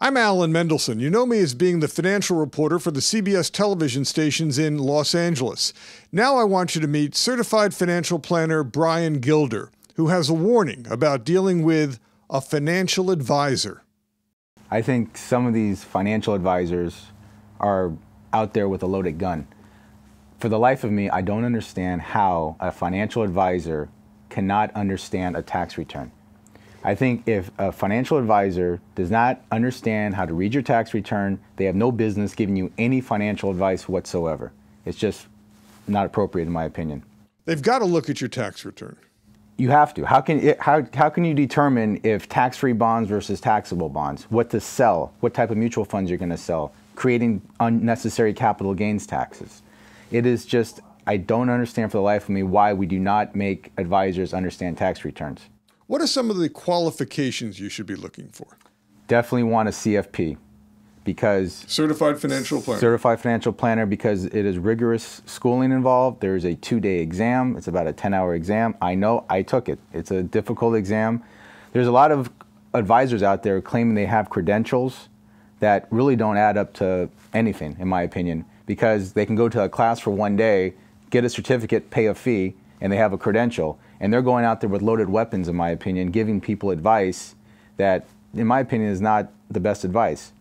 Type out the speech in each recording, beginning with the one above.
I'm Alan Mendelson. You know me as being the financial reporter for the CBS television stations in Los Angeles. Now I want you to meet certified financial planner Brian Gilder, who has a warning about dealing with a financial advisor. I think some of these financial advisors are out there with a loaded gun. For the life of me, I don't understand how a financial advisor cannot understand a tax return. I think if a financial advisor does not understand how to read your tax return, they have no business giving you any financial advice whatsoever. It's just not appropriate, in my opinion. They've got to look at your tax return. You have to. How can, it, how, how can you determine if tax free bonds versus taxable bonds, what to sell, what type of mutual funds you're going to sell, creating unnecessary capital gains taxes? It is just, I don't understand for the life of me why we do not make advisors understand tax returns. What are some of the qualifications you should be looking for? Definitely want a CFP because certified financial planner. Certified financial planner because it is rigorous schooling involved. There is a two-day exam. It's about a 10-hour exam. I know I took it. It's a difficult exam. There's a lot of advisors out there claiming they have credentials that really don't add up to anything, in my opinion, because they can go to a class for one day, get a certificate, pay a fee, and they have a credential and they're going out there with loaded weapons, in my opinion, giving people advice that, in my opinion, is not the best advice.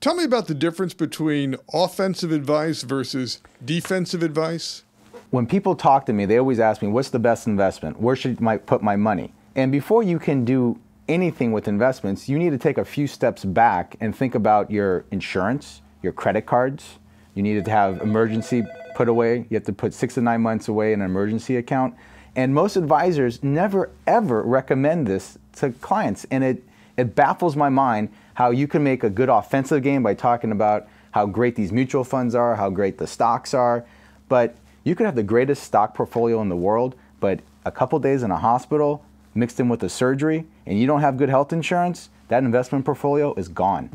Tell me about the difference between offensive advice versus defensive advice. When people talk to me, they always ask me, what's the best investment? Where should I put my money? And before you can do anything with investments, you need to take a few steps back and think about your insurance, your credit cards. You need to have emergency put away. You have to put six to nine months away in an emergency account. And most advisors never ever recommend this to clients. And it, it baffles my mind how you can make a good offensive game by talking about how great these mutual funds are, how great the stocks are. But you could have the greatest stock portfolio in the world, but a couple days in a hospital mixed in with a surgery and you don't have good health insurance, that investment portfolio is gone.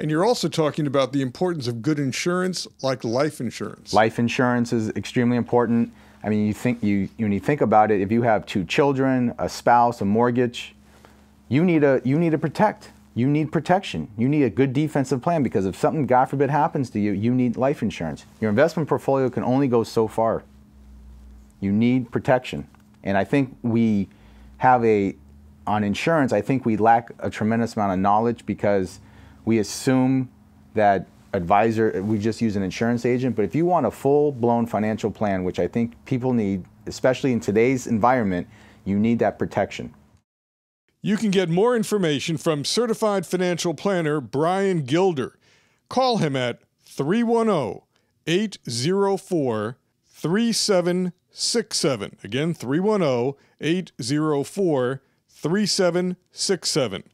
And you're also talking about the importance of good insurance like life insurance. Life insurance is extremely important. I mean, you think you when you think about it, if you have two children, a spouse, a mortgage, you need a you need to protect. You need protection. You need a good defensive plan because if something, God forbid, happens to you, you need life insurance. Your investment portfolio can only go so far. You need protection, and I think we have a on insurance. I think we lack a tremendous amount of knowledge because we assume that advisor, we just use an insurance agent. But if you want a full blown financial plan, which I think people need, especially in today's environment, you need that protection. You can get more information from certified financial planner Brian Gilder. Call him at 310 804 3767. Again, 310 804 3767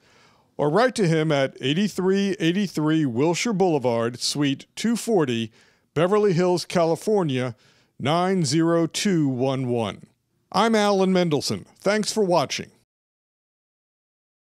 or write to him at 8383 Wilshire Boulevard, Suite 240, Beverly Hills, California 90211. I'm Alan Mendelson. Thanks for watching.